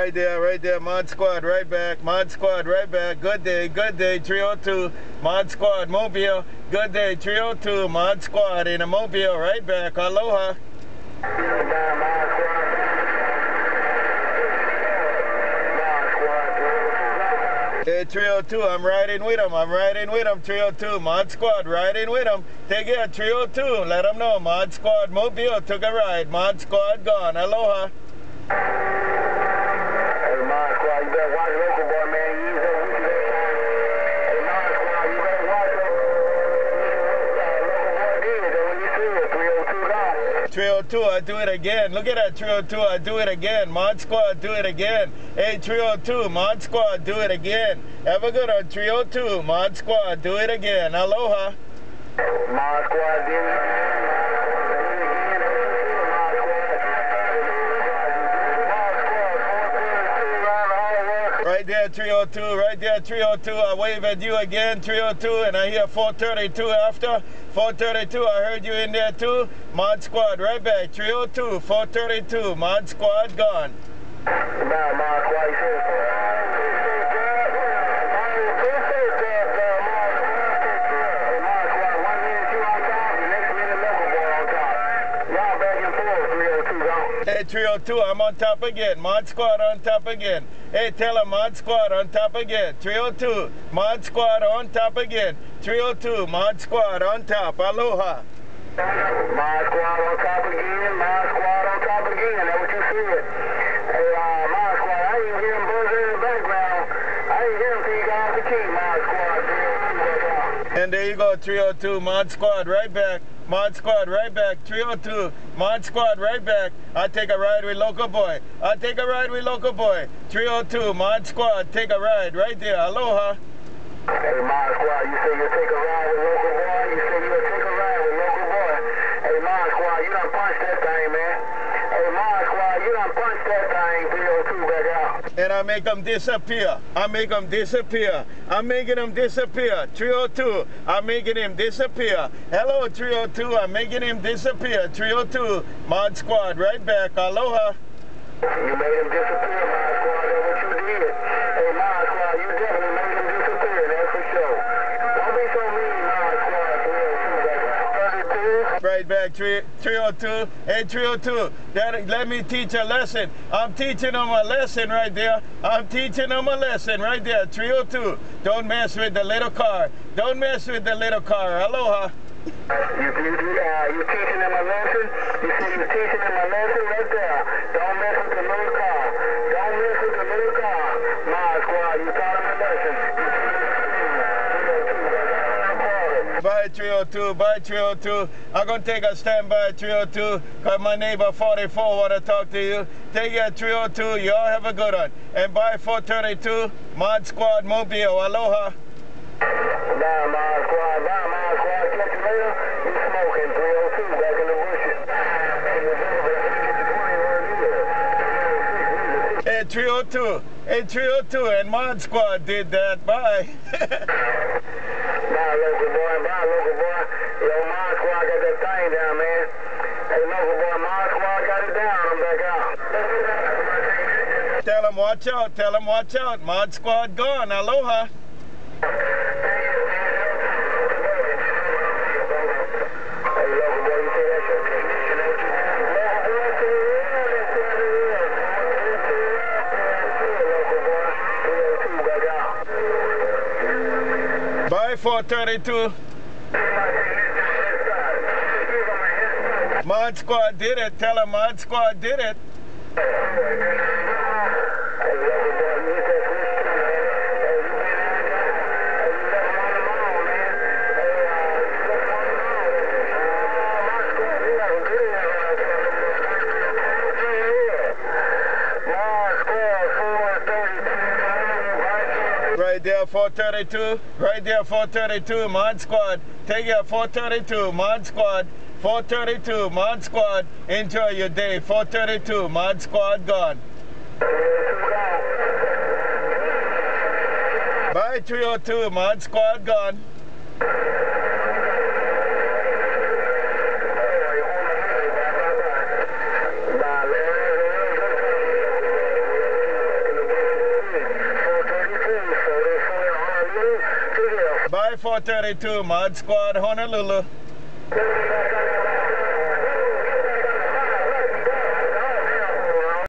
Right there, right there. Mod Squad, right back. Mod Squad, right back. Good day, good day. 302. Mod Squad, Mobile. Good day, 302. Mod Squad in a Mobile, right back. Aloha. Hey, 302, I'm riding with him. I'm riding with him. 302, Mod Squad, riding with him. Take care, 302. Let him know. Mod Squad, Mobile took a ride. Mod Squad gone. Aloha. 302 gone. 302, I do it again. Look at that 302, I do it again. Mod Squad, do it again. Hey, 302, Mod Squad, do it again. Have a good one, 302, Mod Squad, do it again. Aloha. Mod Squad did it. Right there, 302, right there, 302. I wave at you again, 302, and I hear 432 after. 432, I heard you in there too. Mod Squad, right back, 302, 432, Mod Squad gone. Nah, Mod Hey, 302, I'm on top again. Mod Squad on top again. Hey, tell him Mod Squad on top again. 302, Mod Squad on top again. 302, Mod Squad on top. Aloha. Mod Squad on top again, Mod Squad on top again. That's what you said. Hey, uh, Mod Squad, I didn't hear him buzzing in the background. I didn't hear him till you got off the key, Mod Squad. And there you go, 302, Mod Squad right back. Mod Squad right back, 302, Mod Squad right back. I take a ride with Local Boy. I take a ride with Local Boy. 302, Mod Squad, take a ride right there. Aloha. Hey, Mod Squad, you say you'll take a ride with Local Boy? You say you'll take a ride with Local Boy? Hey, Mod Squad, you done punched that thing, man. Hey, Mod Squad, you done punched that thing 302 back out. And I make them disappear. I make them disappear. I'm making them disappear. 302, I'm making him disappear. Hello, 302, I'm making him disappear. 302, Mod Squad, right back. Aloha. You made him disappear, Mod Squad. That's what you did. Hey, Mod Squad, you definitely made him disappear. That's for sure. Don't be so mean, Mod Squad. 302 back out. 32. Right back, three- 302. Hey, 302, that, let me teach a lesson. I'm teaching them a lesson right there. I'm teaching them a lesson right there. 302, don't mess with the little car. Don't mess with the little car. Aloha. You, you, uh, you teaching them a lesson? You see, you teaching them a lesson right there. Don't mess with the little car. Don't mess with the little car. Mod Squad, you taught them a lesson. Bye 302, bye 302. I'm gonna take a standby 302 because my neighbor 44 wanna talk to you. Take care 302, y'all have a good one. And bye 432, Mod Squad Mobile, aloha. Bye, Mod Squad. Bye, Mod Squad. Catch you later. You smoking 302 back in the bushes. Hey 302, hey 302, and Mod Squad did that. Bye, local boy. Bye, local boy. Yo, Mod Squad got that thing down, man. Hey, local boy, Mod Squad got it down. I'm back tell them watch out, tell them watch out. Mod Squad gone, aloha. Hey, local boy, you see that shit? Local boy, see Local boy, 302 back out. Bye 432. Mod Squad did it, tell them Mod Squad did it. Right there, 432. Right there, 432. Mod Squad. Take care, 432. Mod Squad. 432. Mod Squad. Enjoy your day. 432. Mod Squad gone. Bye, 302. Mod Squad gone. Bye 432, Mod Squad Honolulu.